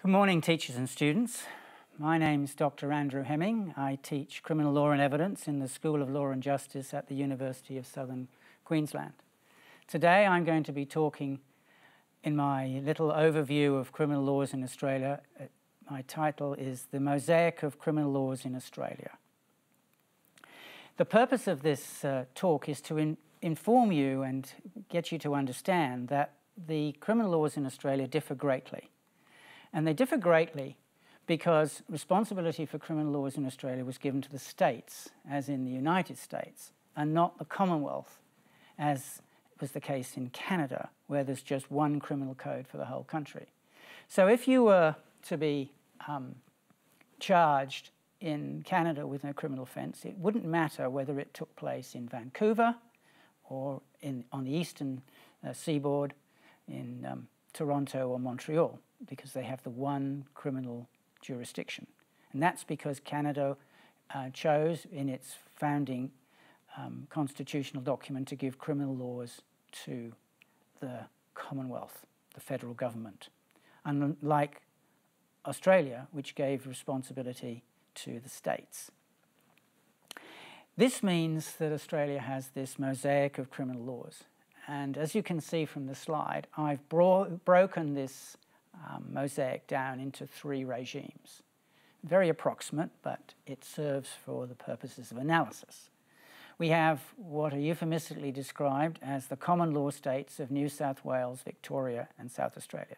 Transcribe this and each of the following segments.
Good morning, teachers and students. My name is Dr. Andrew Hemming. I teach criminal law and evidence in the School of Law and Justice at the University of Southern Queensland. Today I'm going to be talking in my little overview of criminal laws in Australia. Uh, my title is The Mosaic of Criminal Laws in Australia. The purpose of this uh, talk is to in inform you and get you to understand that the criminal laws in Australia differ greatly. And they differ greatly because responsibility for criminal laws in Australia was given to the states, as in the United States, and not the Commonwealth, as was the case in Canada, where there's just one criminal code for the whole country. So if you were to be um, charged in Canada with a criminal offence, it wouldn't matter whether it took place in Vancouver or in, on the eastern uh, seaboard in um, Toronto or Montreal because they have the one criminal jurisdiction. And that's because Canada uh, chose in its founding um, constitutional document to give criminal laws to the Commonwealth, the federal government. Unlike Australia, which gave responsibility to the states. This means that Australia has this mosaic of criminal laws. And as you can see from the slide, I've bro broken this um, mosaic down into three regimes. Very approximate, but it serves for the purposes of analysis. We have what are euphemistically described as the common law states of New South Wales, Victoria, and South Australia.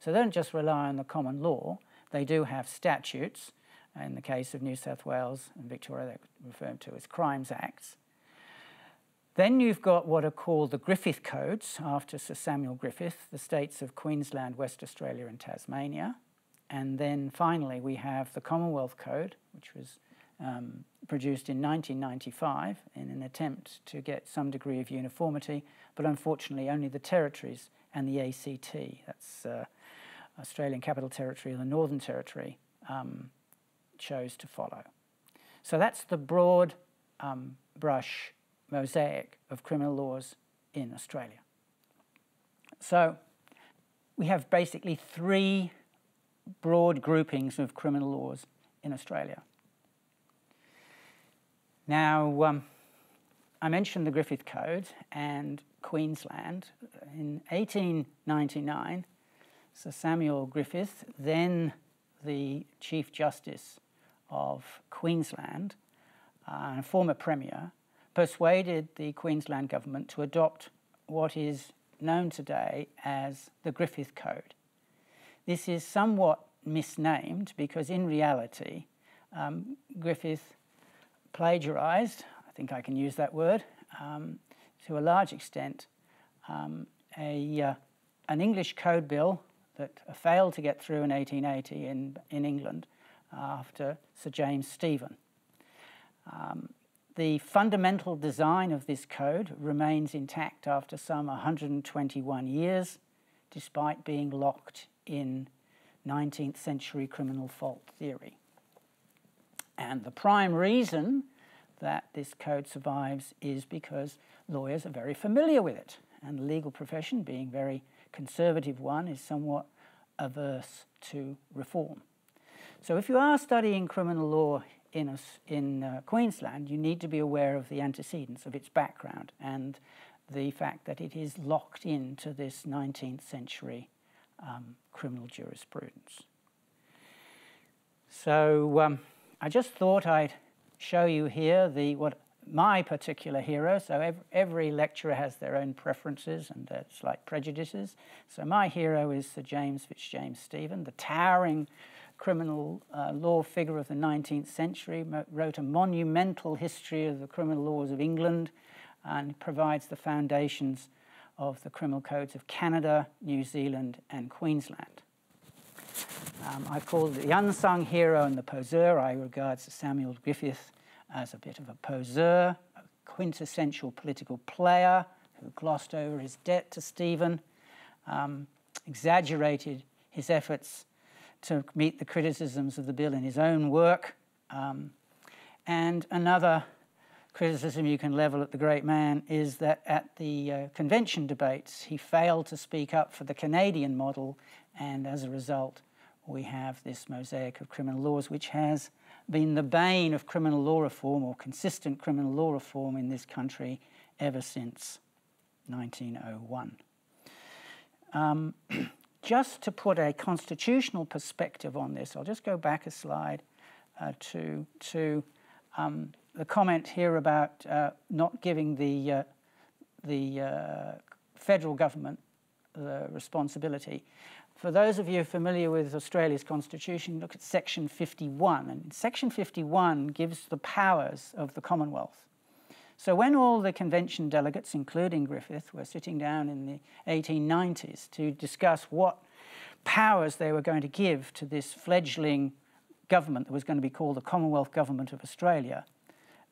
So they don't just rely on the common law, they do have statutes. In the case of New South Wales and Victoria, they're referred to as Crimes Acts. Then you've got what are called the Griffith Codes, after Sir Samuel Griffith, the states of Queensland, West Australia, and Tasmania. And then finally, we have the Commonwealth Code, which was um, produced in 1995 in an attempt to get some degree of uniformity, but unfortunately, only the territories and the ACT, that's uh, Australian Capital Territory and the Northern Territory, um, chose to follow. So that's the broad um, brush mosaic of criminal laws in Australia. So we have basically three broad groupings of criminal laws in Australia. Now, um, I mentioned the Griffith Code and Queensland. In 1899, Sir Samuel Griffith, then the Chief Justice of Queensland, uh, former Premier, persuaded the Queensland government to adopt what is known today as the Griffith Code. This is somewhat misnamed because, in reality, um, Griffith plagiarized, I think I can use that word, um, to a large extent, um, a, uh, an English code bill that failed to get through in 1880 in, in England after Sir James Stephen. Um, the fundamental design of this code remains intact after some 121 years, despite being locked in 19th century criminal fault theory. And the prime reason that this code survives is because lawyers are very familiar with it, and the legal profession, being very conservative one, is somewhat averse to reform. So if you are studying criminal law in, a, in uh, Queensland, you need to be aware of the antecedents of its background and the fact that it is locked into this 19th century um, criminal jurisprudence. So um, I just thought I'd show you here the what my particular hero. So every, every lecturer has their own preferences and their slight prejudices. So my hero is Sir James Fitzjames Stephen, the towering criminal uh, law figure of the 19th century, wrote a monumental history of the criminal laws of England and provides the foundations of the criminal codes of Canada, New Zealand, and Queensland. Um, I call the unsung hero and the poseur. I regard Sir Samuel Griffith as a bit of a poseur, a quintessential political player who glossed over his debt to Stephen, um, exaggerated his efforts to meet the criticisms of the bill in his own work. Um, and another criticism you can level at the great man is that at the uh, convention debates, he failed to speak up for the Canadian model and as a result we have this mosaic of criminal laws, which has been the bane of criminal law reform or consistent criminal law reform in this country ever since 1901. Um, just to put a constitutional perspective on this, I'll just go back a slide uh, to, to um, the comment here about uh, not giving the, uh, the uh, federal government the responsibility. For those of you familiar with Australia's constitution, look at section 51. And section 51 gives the powers of the Commonwealth. So when all the convention delegates, including Griffith, were sitting down in the 1890s to discuss what powers they were going to give to this fledgling government that was going to be called the Commonwealth Government of Australia,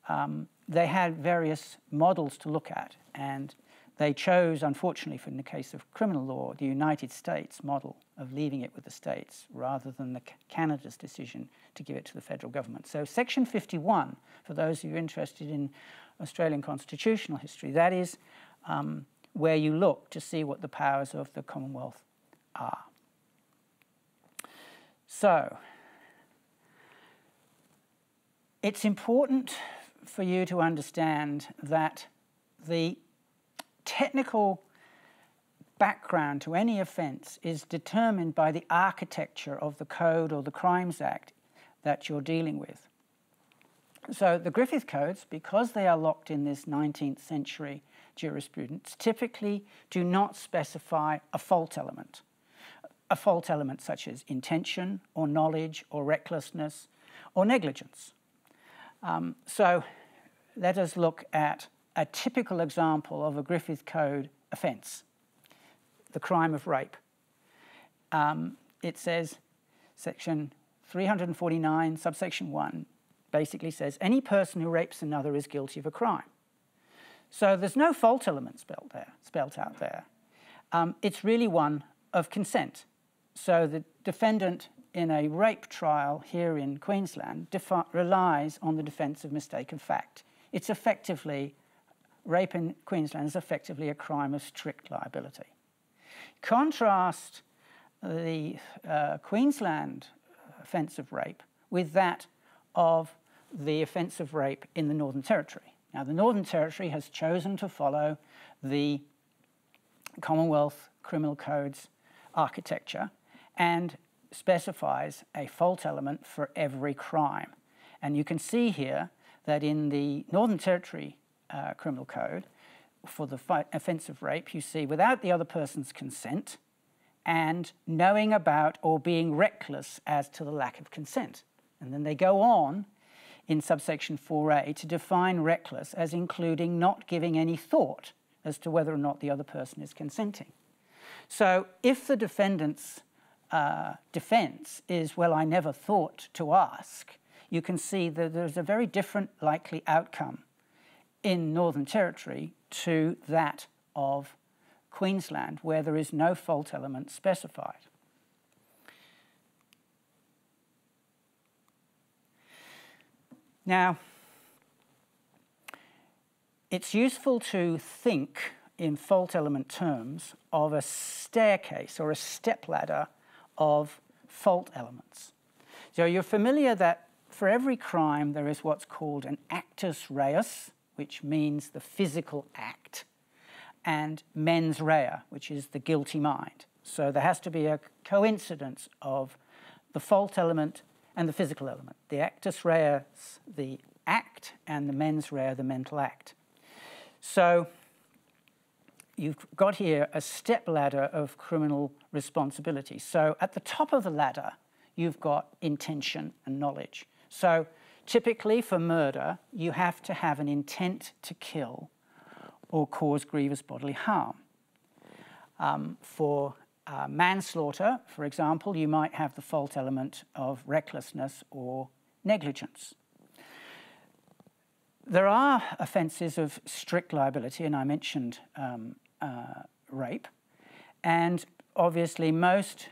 um, they had various models to look at. And they chose, unfortunately, for in the case of criminal law, the United States model of leaving it with the states rather than the Canada's decision to give it to the federal government. So, Section 51, for those of you interested in Australian constitutional history, that is um, where you look to see what the powers of the Commonwealth are. So, it's important for you to understand that the technical background to any offence is determined by the architecture of the code or the Crimes Act that you're dealing with. So the Griffith Codes, because they are locked in this 19th century jurisprudence, typically do not specify a fault element. A fault element such as intention or knowledge or recklessness or negligence. Um, so let us look at a typical example of a Griffith Code offence, the crime of rape. Um, it says, section 349, subsection 1, basically says any person who rapes another is guilty of a crime. So there's no fault element spelled there, spelled out there. Um, it's really one of consent. So the defendant in a rape trial here in Queensland relies on the defence of mistaken fact. It's effectively rape in Queensland is effectively a crime of strict liability. Contrast the uh, Queensland offence of rape with that of the offence of rape in the Northern Territory. Now, the Northern Territory has chosen to follow the Commonwealth Criminal Code's architecture and specifies a fault element for every crime. And you can see here that in the Northern Territory uh, criminal code for the offence of rape, you see without the other person's consent and knowing about or being reckless as to the lack of consent. And then they go on in subsection 4a to define reckless as including not giving any thought as to whether or not the other person is consenting. So if the defendant's uh, defense is, well, I never thought to ask, you can see that there's a very different likely outcome in Northern Territory to that of Queensland, where there is no fault element specified. Now, it's useful to think in fault element terms of a staircase or a stepladder of fault elements. So you're familiar that for every crime there is what's called an actus reus, which means the physical act, and mens rea, which is the guilty mind. So there has to be a coincidence of the fault element and the physical element. The actus reus, the act, and the mens rea, the mental act. So you've got here a step ladder of criminal responsibility. So at the top of the ladder, you've got intention and knowledge. So Typically, for murder, you have to have an intent to kill or cause grievous bodily harm. Um, for uh, manslaughter, for example, you might have the fault element of recklessness or negligence. There are offences of strict liability, and I mentioned um, uh, rape, and obviously most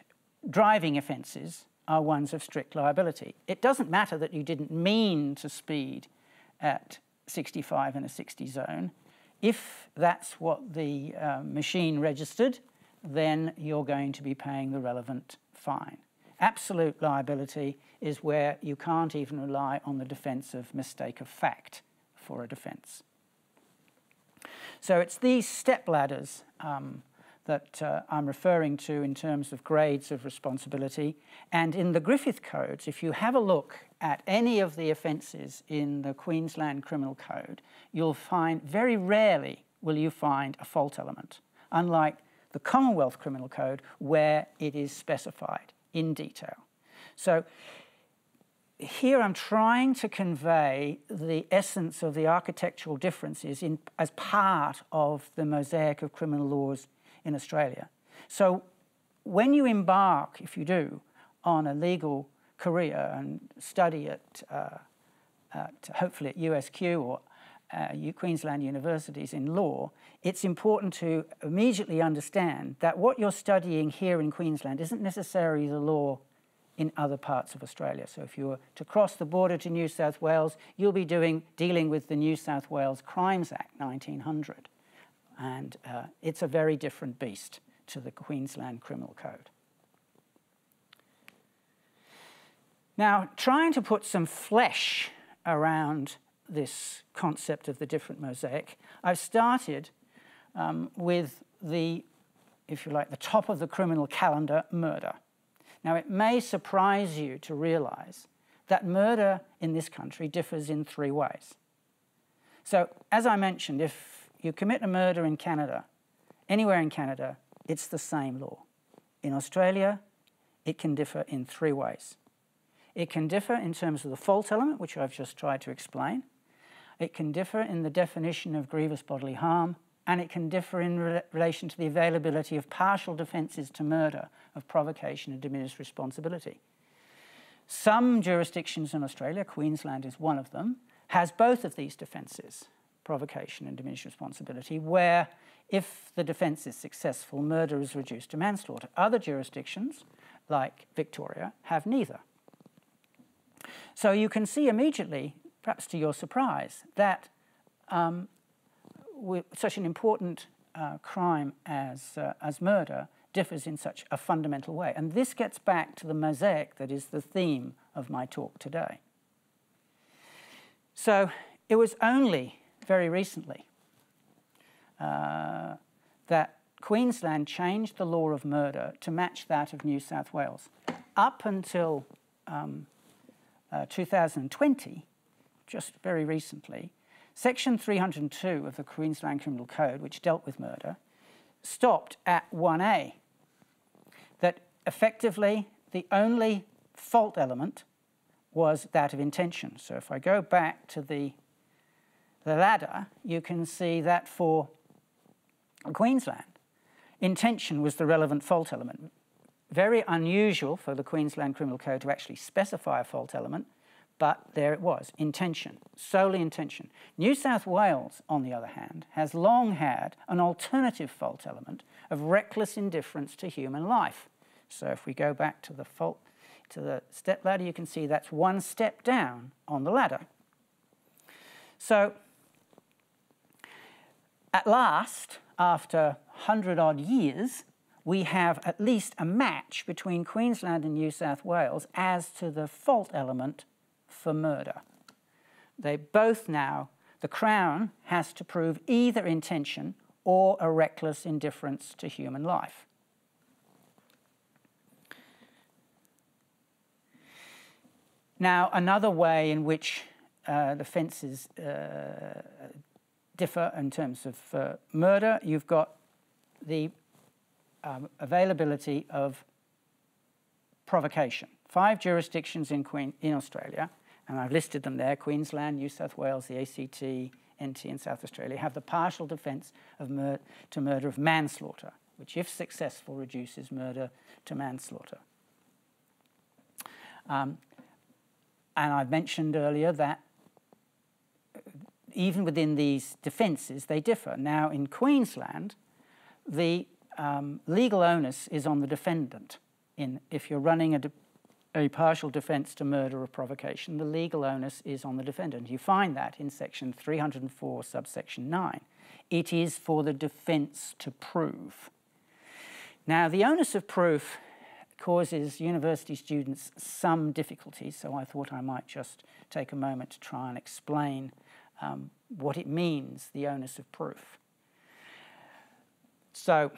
driving offences are ones of strict liability. It doesn't matter that you didn't mean to speed at 65 in a 60 zone. If that's what the uh, machine registered, then you're going to be paying the relevant fine. absolute liability is where you can't even rely on the defence of mistake of fact for a defence. So it's these step ladders um, that uh, I'm referring to in terms of grades of responsibility. And in the Griffith Codes, if you have a look at any of the offences in the Queensland Criminal Code, you'll find very rarely will you find a fault element, unlike the Commonwealth Criminal Code where it is specified in detail. So here I'm trying to convey the essence of the architectural differences in, as part of the mosaic of criminal laws in Australia. So when you embark, if you do, on a legal career and study at, uh, at hopefully at USQ or uh, Queensland universities in law, it's important to immediately understand that what you're studying here in Queensland isn't necessarily the law in other parts of Australia. So if you were to cross the border to New South Wales, you'll be doing, dealing with the New South Wales Crimes Act 1900. And uh, it's a very different beast to the Queensland Criminal Code. Now, trying to put some flesh around this concept of the different mosaic, I've started um, with the, if you like, the top of the criminal calendar, murder. Now, it may surprise you to realize that murder in this country differs in three ways. So, as I mentioned, if you commit a murder in Canada, anywhere in Canada, it's the same law. In Australia, it can differ in three ways. It can differ in terms of the fault element, which I've just tried to explain. It can differ in the definition of grievous bodily harm, and it can differ in re relation to the availability of partial defences to murder, of provocation and diminished responsibility. Some jurisdictions in Australia, Queensland is one of them, has both of these defences, provocation and diminished responsibility, where if the defence is successful, murder is reduced to manslaughter. Other jurisdictions, like Victoria, have neither. So you can see immediately, perhaps to your surprise, that um, such an important uh, crime as, uh, as murder differs in such a fundamental way. And this gets back to the mosaic that is the theme of my talk today. So it was only very recently uh, that Queensland changed the law of murder to match that of New South Wales. Up until um, uh, 2020, just very recently, Section 302 of the Queensland Criminal Code, which dealt with murder, stopped at 1A, that effectively the only fault element was that of intention. So if I go back to the, the ladder, you can see that for Queensland, intention was the relevant fault element. Very unusual for the Queensland Criminal Code to actually specify a fault element, but there it was, intention, solely intention. New South Wales, on the other hand, has long had an alternative fault element of reckless indifference to human life. So if we go back to the fault, to the step ladder, you can see that's one step down on the ladder. So at last, after 100 odd years, we have at least a match between Queensland and New South Wales as to the fault element for murder. They both now, the Crown has to prove either intention or a reckless indifference to human life. Now, another way in which uh, the fences uh, differ in terms of uh, murder, you've got the um, availability of provocation. Five jurisdictions in, Queen, in Australia and I've listed them there Queensland, New South Wales, the ACT, NT, and South Australia have the partial defence of mur- to murder of manslaughter, which, if successful, reduces murder to manslaughter. Um, and I've mentioned earlier that even within these defences, they differ. Now, in Queensland, the um, legal onus is on the defendant. In, if you're running a a partial defence to murder or provocation, the legal onus is on the defendant. You find that in section 304, subsection 9. It is for the defence to prove. Now, the onus of proof, causes university students some difficulty, so I thought I might just take a moment to try and explain um, what it means, the onus of proof. So,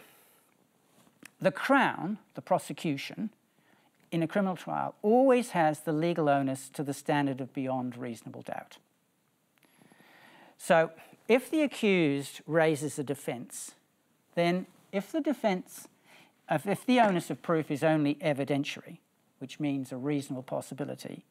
the Crown, the prosecution, in a criminal trial always has the legal onus to the standard of beyond reasonable doubt. So, if the accused raises a defence, then if the defence, if the onus of proof is only evidentiary, which means a reasonable possibility,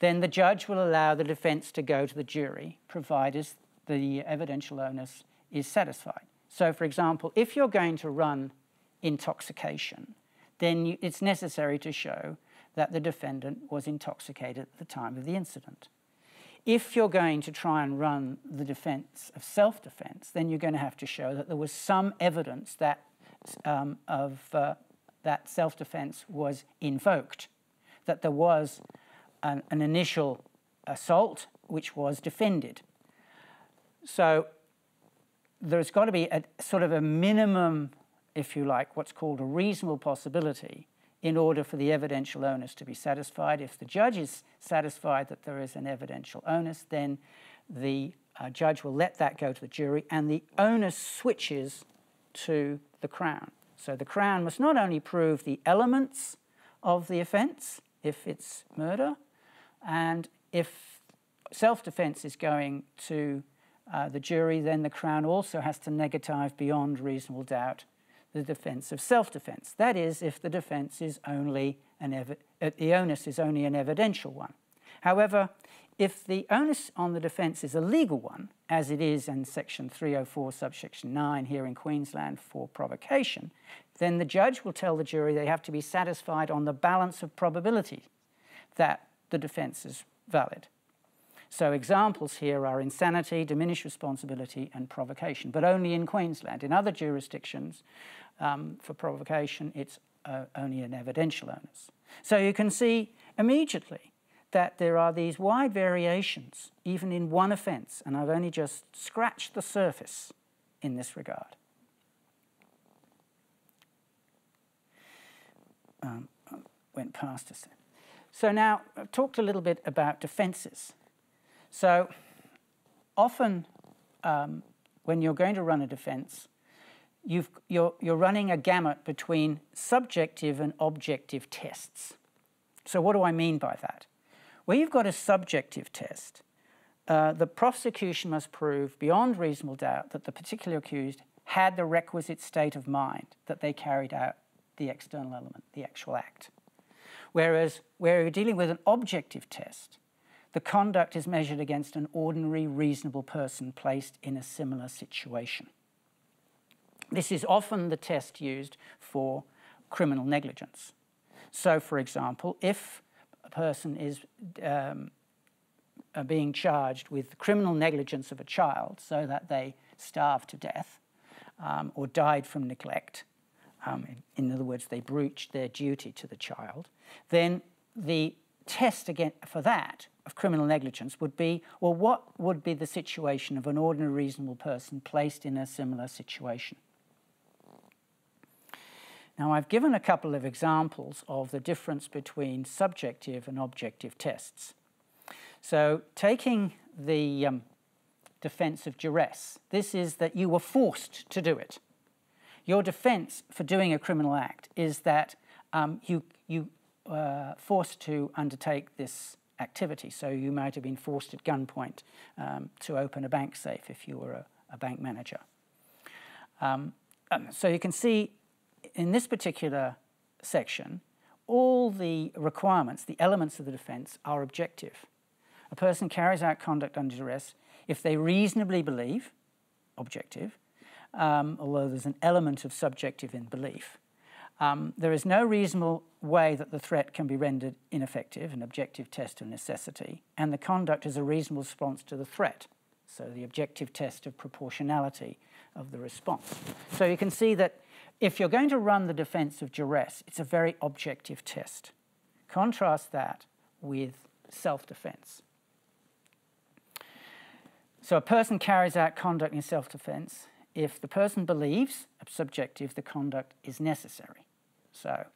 then the judge will allow the defence to go to the jury, provided the evidential onus is satisfied. So, for example, if you're going to run intoxication, then you, it's necessary to show that the defendant was intoxicated at the time of the incident. If you're going to try and run the defence of self defence, then you're going to have to show that there was some evidence that, um, of, uh, that self defence was invoked, that there was an, an initial assault which was defended. So there's got to be a sort of a minimum if you like, what's called a reasonable possibility in order for the evidential onus to be satisfied. If the judge is satisfied that there is an evidential onus, then the uh, judge will let that go to the jury, and the onus switches to the Crown. So the Crown must not only prove the elements of the offence, if it's murder, and if self defence is going to uh, the jury, then the Crown also has to negative beyond reasonable doubt the defence of self-defence. That is, if the defence is only an uh, the onus is only an evidential one. However, if the onus on the defence is a legal one, as it is in section 304 subsection 9 here in Queensland for provocation, then the judge will tell the jury they have to be satisfied on the balance of probability that the defence is valid. So examples here are insanity, diminished responsibility and provocation, but only in Queensland. In other jurisdictions, um, for provocation, it's uh, only an evidential onus. So you can see immediately that there are these wide variations, even in one offence, and I've only just scratched the surface in this regard. Um, went past us. So now I've talked a little bit about defences. So often um, when you're going to run a defence, you are you're running a gamut between subjective and objective tests. So, what do I mean by that? Where you've got a subjective test, uh, the prosecution must prove beyond reasonable doubt that the particular accused had the requisite state of mind that they carried out the external element, the actual act. Whereas where you're dealing with an objective test, the conduct is measured against an ordinary, reasonable person placed in a similar situation. This is often the test used for criminal negligence. So, for example, if a person is um, being charged with criminal negligence of a child so that they starved to death um, or died from neglect, um, in, in, other words, they breached their duty to the child, then the test again for that of criminal negligence would be well, what would be the situation of an ordinary reasonable person placed in a similar situation? Now, I've given a couple of examples of the difference between subjective and objective tests. So, taking the um, defense of duress, this is that you were forced to do it. Your defense for doing a criminal act is that um, you, you uh, forced to undertake this activity. So, you might have been forced at gunpoint um, to open a bank safe if you were a, a bank manager. Um, um so, you can see in this particular section, all the requirements, the elements of the defence, are objective. A person carries out conduct under duress if they reasonably believe, objective, um, although there's an element of subjective in belief. Um, there is no reasonable way that the threat can be rendered ineffective, an objective test of necessity, and the conduct is a reasonable response to the threat, so the objective test of proportionality of the response. So you can see that if you're going to run the defense of duress, it's a very objective test. Contrast that with self defense. So a person carries out conduct in self defense if the person believes, subjective, the conduct is necessary. So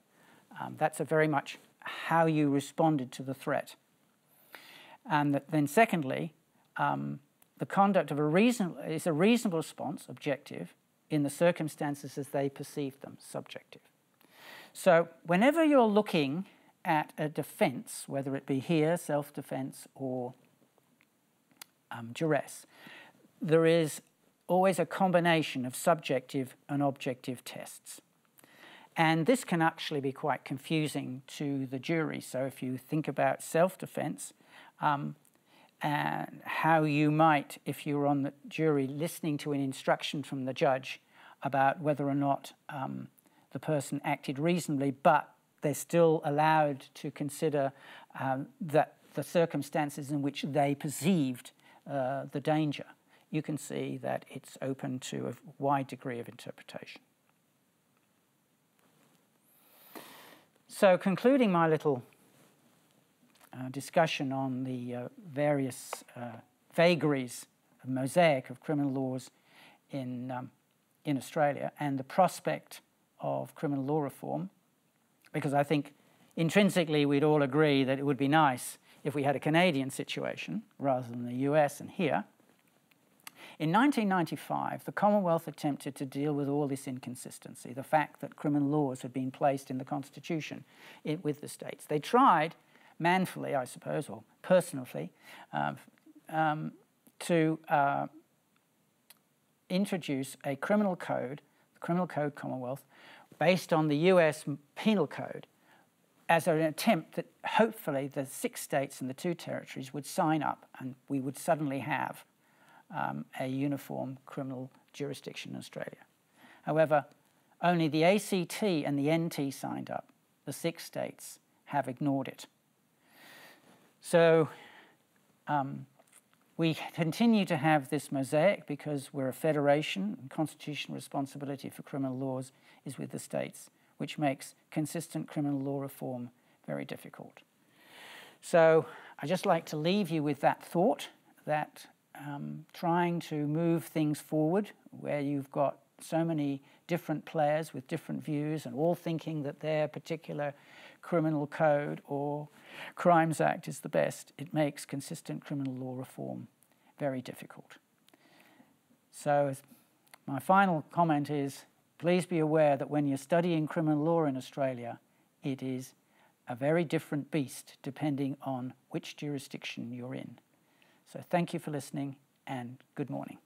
Um, that's a very much how you responded to the threat. And then secondly, um, the conduct of a reason is a reasonable response, objective, in the circumstances as they perceive them, subjective. So whenever you're looking at a defense, whether it be here, self-defense, or um, duress, there is always a combination of subjective and objective tests. And this can actually be quite confusing to the jury. So if you think about self-defense, um, and how you might, if you were on the jury, listening to an instruction from the judge about whether or not um, the person acted reasonably, but they're still allowed to consider um, that the circumstances in which they perceived uh, the danger. You can see that it's open to a wide degree of interpretation. So concluding my little uh, discussion on the uh, various uh, vagaries, of mosaic of criminal laws in, um, in Australia and the prospect of criminal law reform, because I think intrinsically we'd all agree that it would be nice if we had a Canadian situation rather than the US and here. In 1995, the Commonwealth attempted to deal with all this inconsistency, the fact that criminal laws had been placed in the Constitution it, with the states. They tried manfully, I suppose, or personally, um, um, to uh, introduce a criminal code, the Criminal Code Commonwealth, based on the US Penal Code as an attempt that hopefully the six states and the two territories would sign up and we would suddenly have um, a uniform criminal jurisdiction in Australia. However, only the ACT and the NT signed up. The six states have ignored it. So um, we continue to have this mosaic because we're a federation and constitutional responsibility for criminal laws is with the states, which makes consistent criminal law reform very difficult. So I'd just like to leave you with that thought that um, trying to move things forward where you've got so many different players with different views and all thinking that their particular criminal code or Crimes Act is the best, it makes consistent criminal law reform very difficult. So my final comment is, please be aware that when you're studying criminal law in Australia, it is a very different beast depending on which jurisdiction you're in. So thank you for listening and good morning.